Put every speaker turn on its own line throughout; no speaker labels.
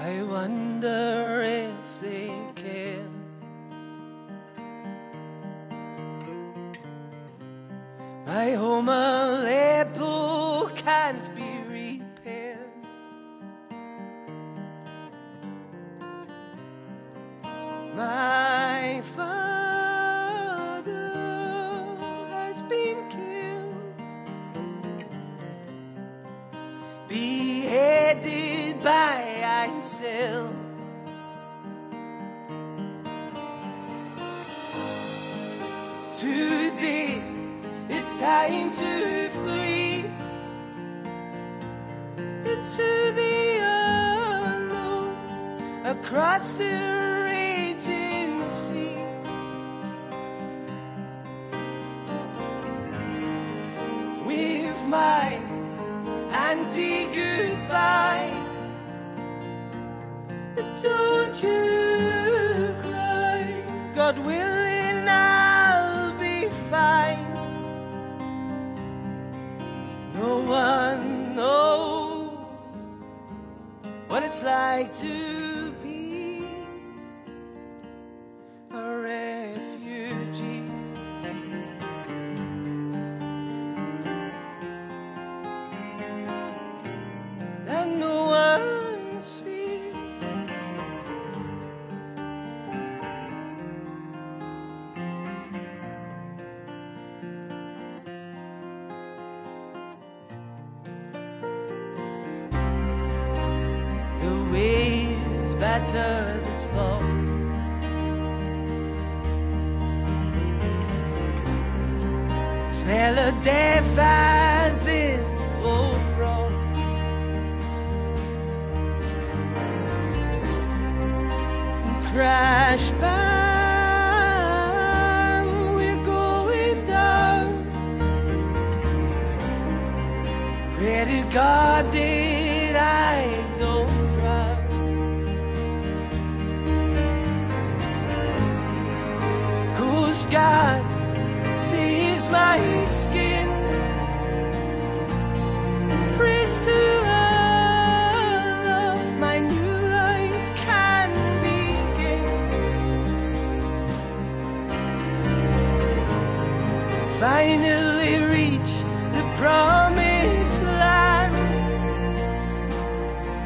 I wonder if they care. My home Aleppo can't be repaired. My father has been killed, beheaded by ISIL. Today it's time to flee into the unknown across the raging sea. With my auntie goodbye, don't you cry. God willing, I'll be fine. No one knows what it's like to be batter the spot. Smell of death as is rocks. Crash bang, we're going down. Pray to God Finally reach the promised land.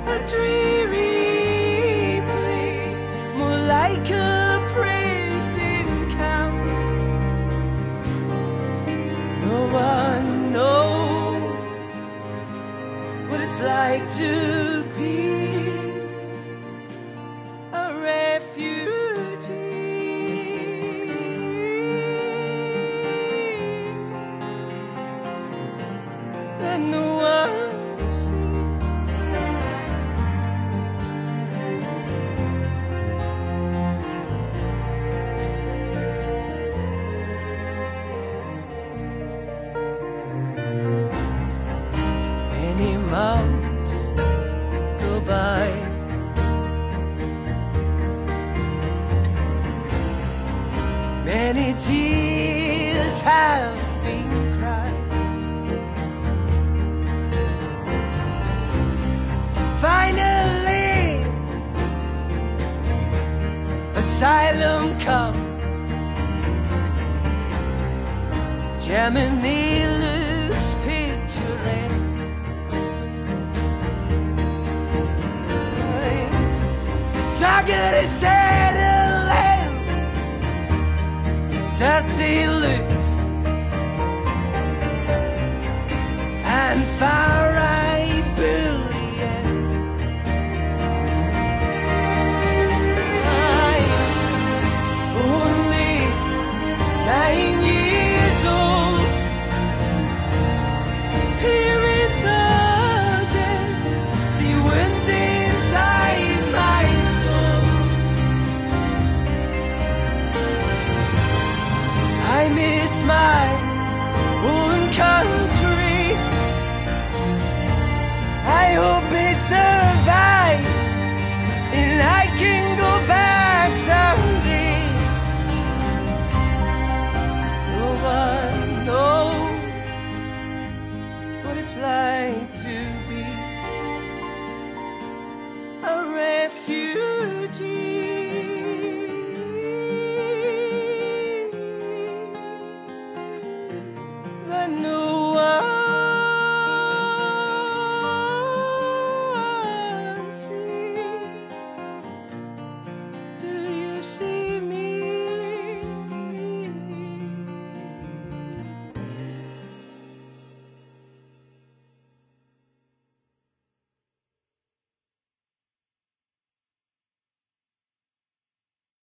A dreary place, more like a praising camp. No one knows what it's like to And no one. Many months go by. Many tears have been asylum comes. Germany looks picturesque. Struggle is settling, dirty looks, and found. refuge.